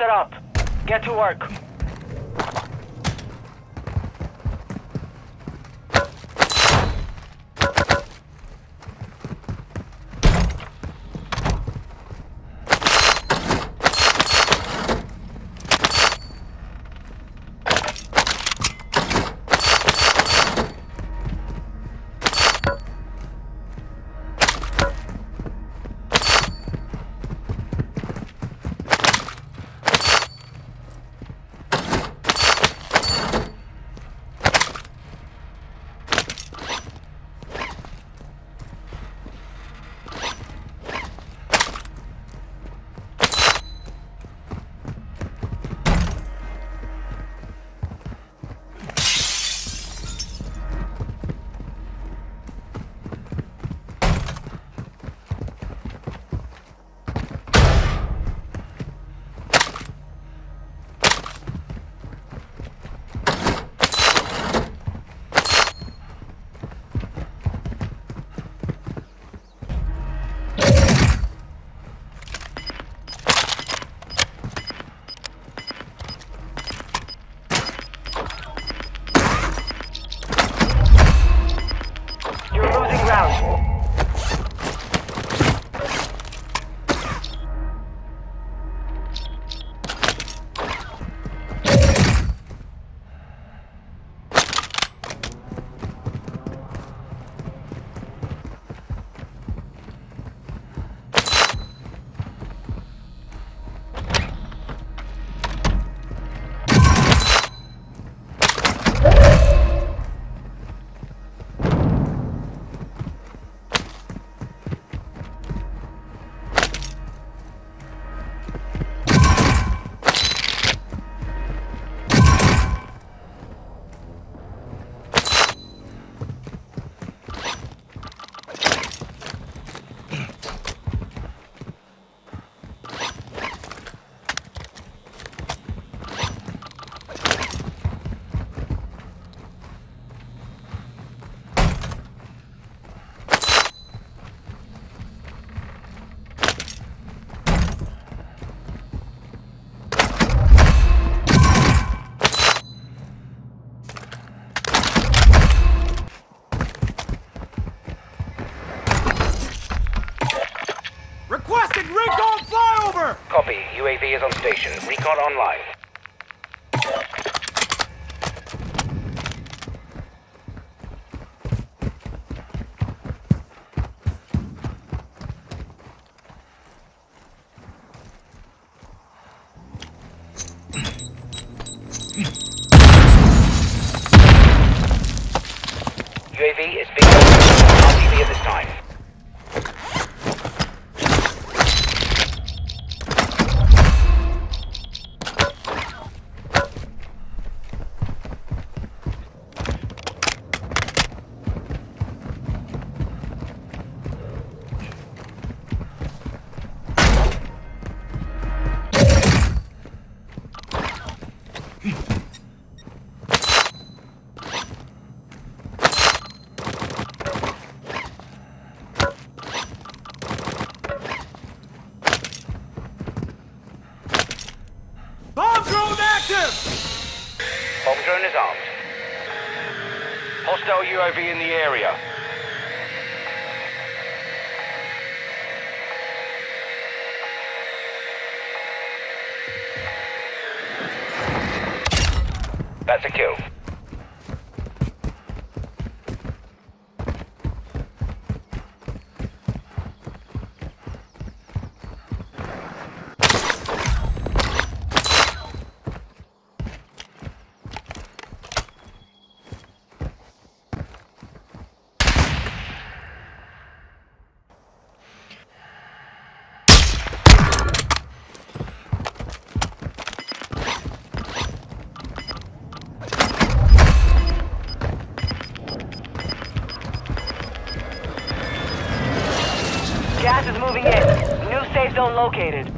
it up. Get to work. Losing UAV is on station. Recon online. Bomb drone active! Bomb drone is armed. Hostile UAV in the area. A kill. Located.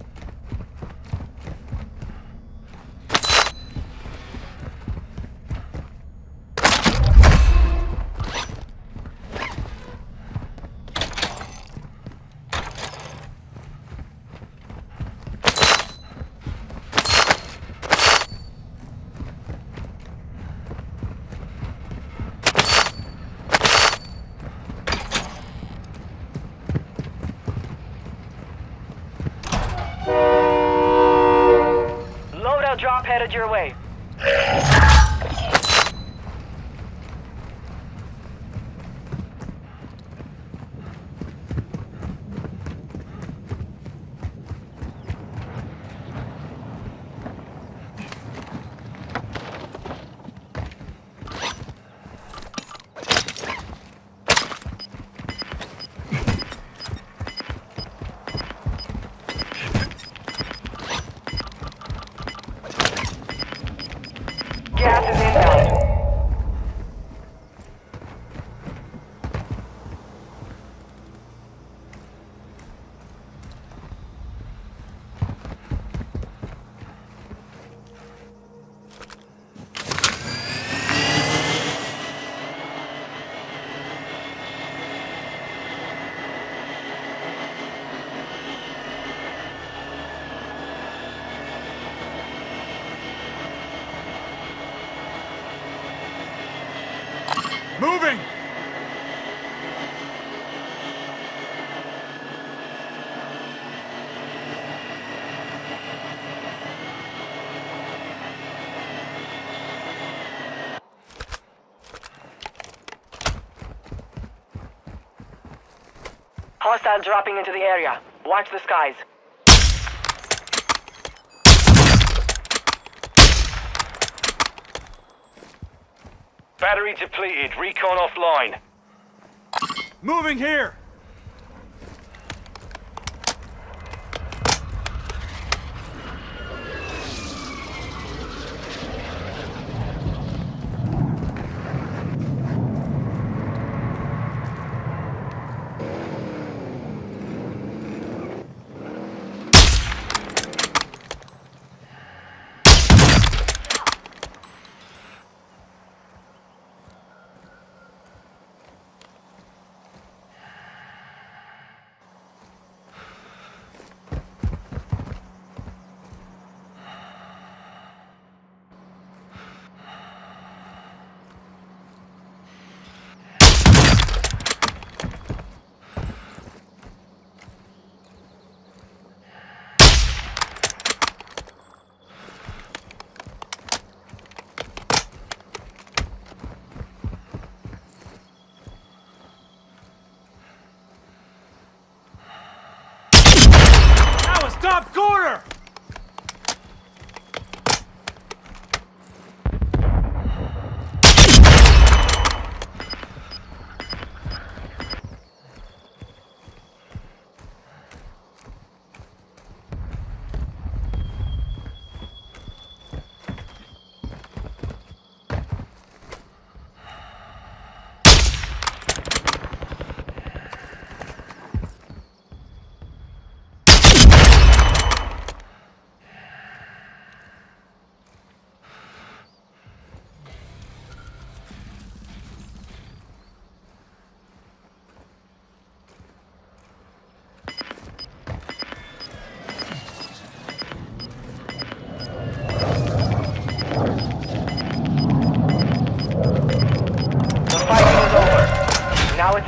Your way. Hostile dropping into the area. Watch the skies. Battery depleted. Recon offline. Moving here!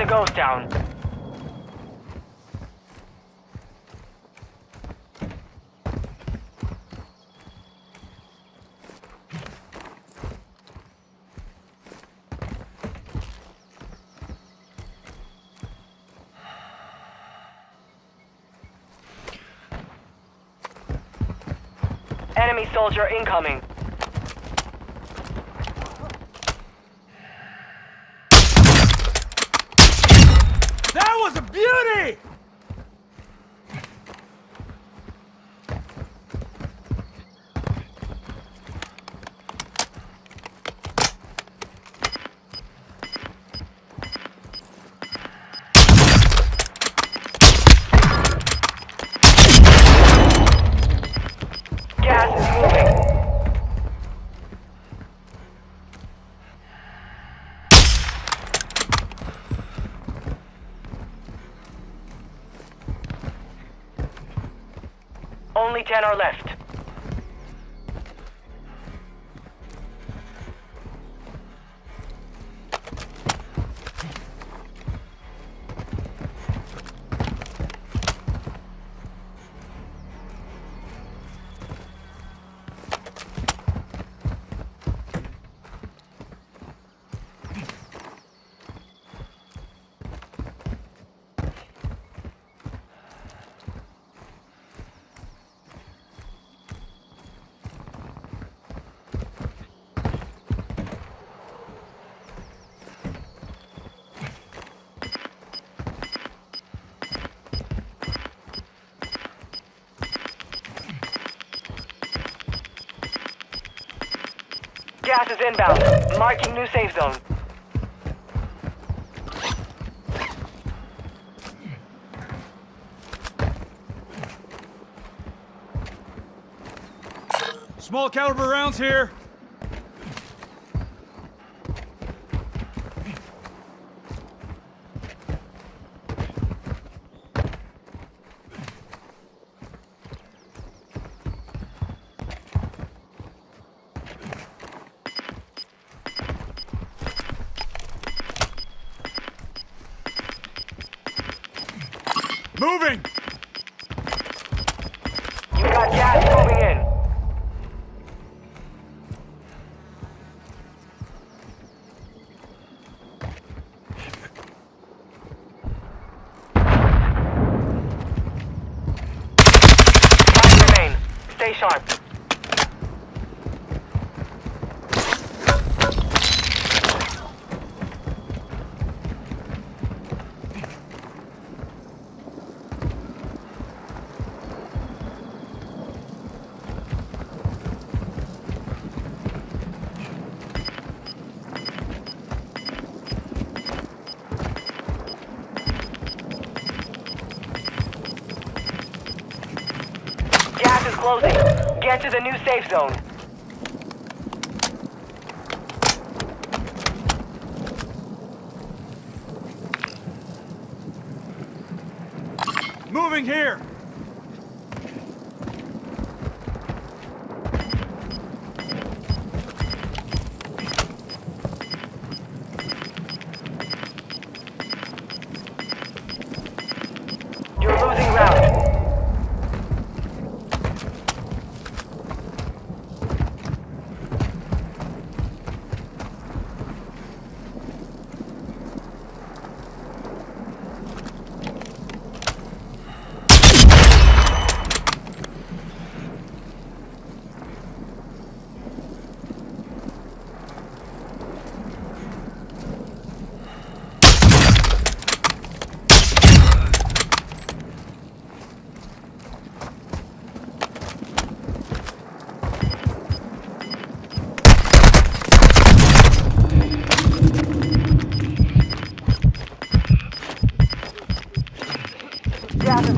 A ghost town. Enemy soldier incoming. gas is moving. Only 10 are left. Gas is inbound. Marking new safe zone. Small caliber rounds here. Moving! Get to the new safe zone. Moving here!